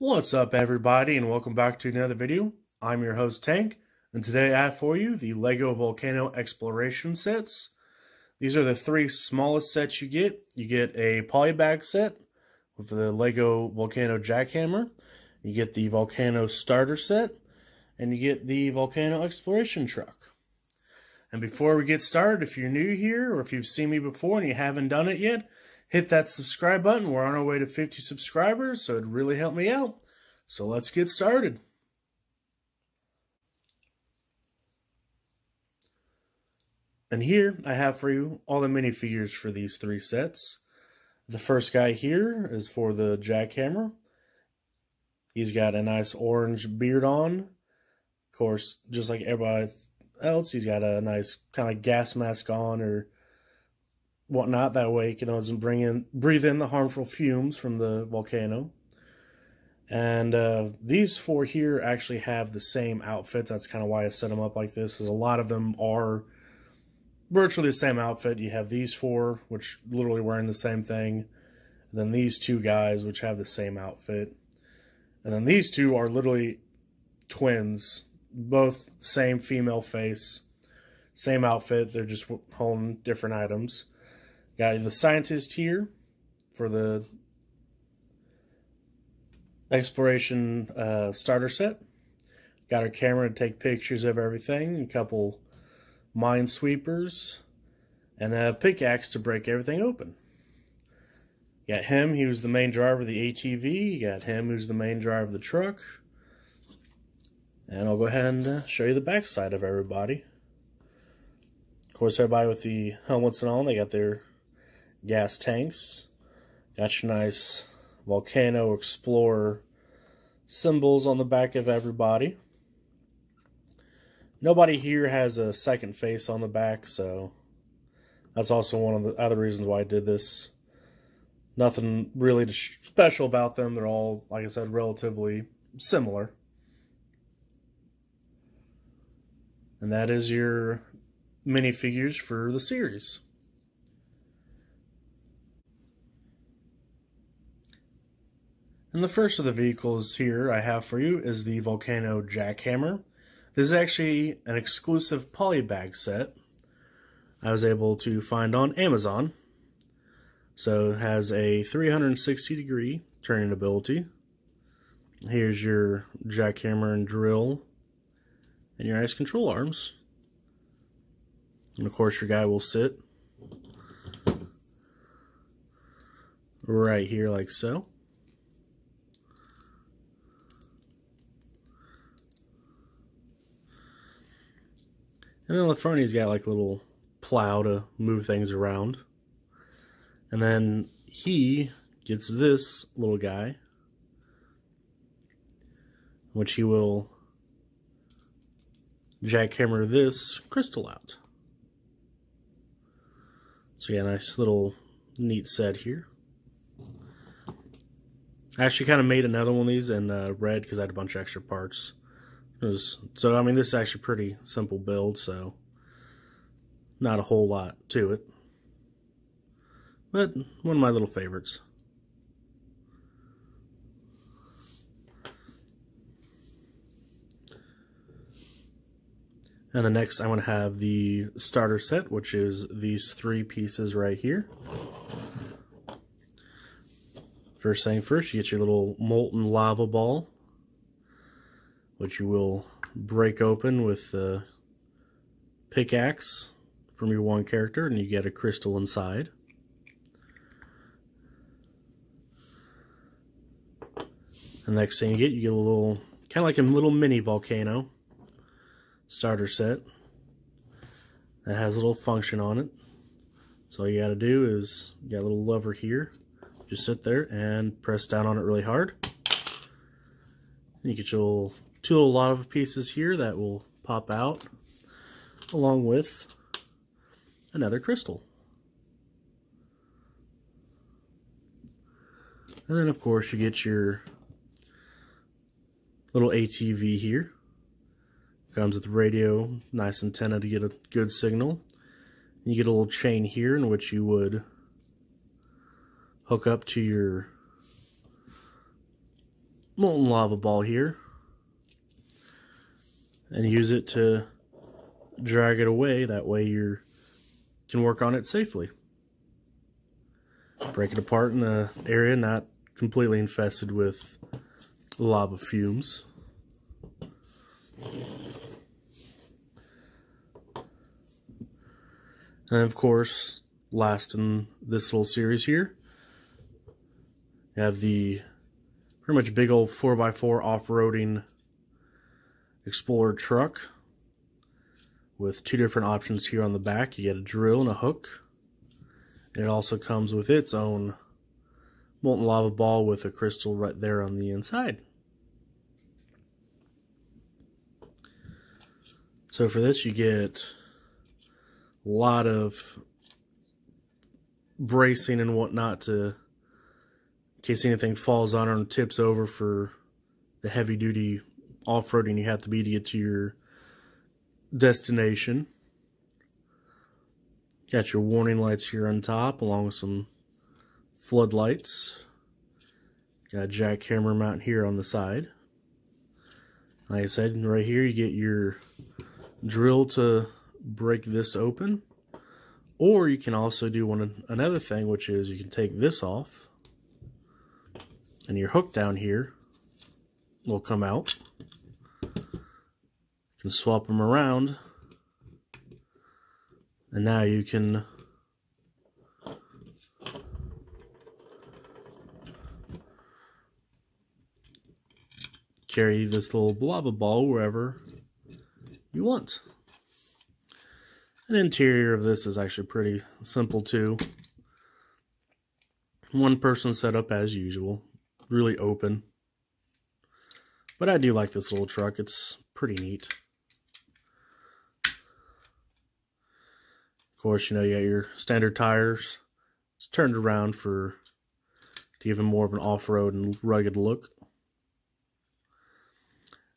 What's up everybody and welcome back to another video. I'm your host Tank and today I have for you the LEGO Volcano Exploration sets. These are the three smallest sets you get. You get a polybag set with the LEGO Volcano Jackhammer. You get the Volcano Starter set and you get the Volcano Exploration Truck. And before we get started, if you're new here or if you've seen me before and you haven't done it yet, hit that subscribe button. We're on our way to 50 subscribers, so it'd really help me out. So let's get started. And here I have for you all the minifigures for these three sets. The first guy here is for the jackhammer. He's got a nice orange beard on. Of course, just like everybody else, he's got a nice kind of gas mask on or whatnot. That way, it doesn't bring in breathe in the harmful fumes from the volcano. And uh, these four here actually have the same outfit. That's kind of why I set them up like this, because a lot of them are virtually the same outfit. You have these four, which literally wearing the same thing. And then these two guys, which have the same outfit. And then these two are literally twins, both same female face, same outfit. They're just holding different items. Got the scientist here for the exploration uh, starter set. Got a camera to take pictures of everything, a couple minesweepers, and a pickaxe to break everything open. Got him, he was the main driver of the ATV. Got him, who's the main driver of the truck. And I'll go ahead and uh, show you the backside of everybody. Of course, everybody with the helmets and all, they got their gas tanks. Got your nice Volcano Explorer symbols on the back of everybody. Nobody here has a second face on the back, so that's also one of the other reasons why I did this. Nothing really special about them. They're all, like I said, relatively similar. And that is your minifigures for the series. And the first of the vehicles here I have for you is the Volcano Jackhammer. This is actually an exclusive polybag set I was able to find on Amazon. So it has a 360 degree turning ability. Here's your jackhammer and drill and your ice control arms. And of course your guy will sit right here like so. And then the front, he's got like a little plow to move things around. And then he gets this little guy, which he will jackhammer this crystal out. So yeah, nice little neat set here. I actually kind of made another one of these in uh, red because I had a bunch of extra parts. Was, so, I mean, this is actually pretty simple build, so not a whole lot to it. But one of my little favorites. And the next I'm going to have the starter set, which is these three pieces right here. First thing first, you get your little molten lava ball which you will break open with the pickaxe from your one character and you get a crystal inside. The next thing you get, you get a little, kind of like a little mini volcano starter set that has a little function on it. So all you gotta do is, you got a little lever here, just sit there and press down on it really hard. And you get your little two lot of pieces here that will pop out along with another crystal. And then of course you get your little ATV here. Comes with radio, nice antenna to get a good signal. And You get a little chain here in which you would hook up to your molten lava ball here and use it to drag it away. That way you can work on it safely. Break it apart in an area not completely infested with lava fumes. And of course, last in this little series here, you have the pretty much big old 4x4 off-roading Explorer truck with two different options here on the back. You get a drill and a hook. And it also comes with its own molten lava ball with a crystal right there on the inside. So for this you get a lot of bracing and whatnot to in case anything falls on or tips over for the heavy duty off-roading you have to be to get to your destination. Got your warning lights here on top along with some floodlights. Got a jackhammer mount here on the side. Like I said, right here you get your drill to break this open. Or you can also do one another thing, which is you can take this off and your hook down here will come out can swap them around and now you can carry this little lava ball wherever you want. An interior of this is actually pretty simple too. One person setup as usual, really open. But I do like this little truck, it's pretty neat. Of course, you know, you got your standard tires. It's turned around for to give them more of an off-road and rugged look.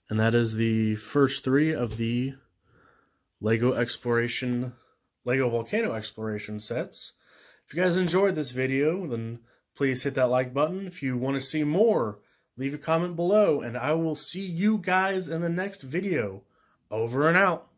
And that is the first three of the LEGO Exploration, LEGO Volcano Exploration sets. If you guys enjoyed this video, then please hit that like button. If you want to see more, leave a comment below, and I will see you guys in the next video. Over and out.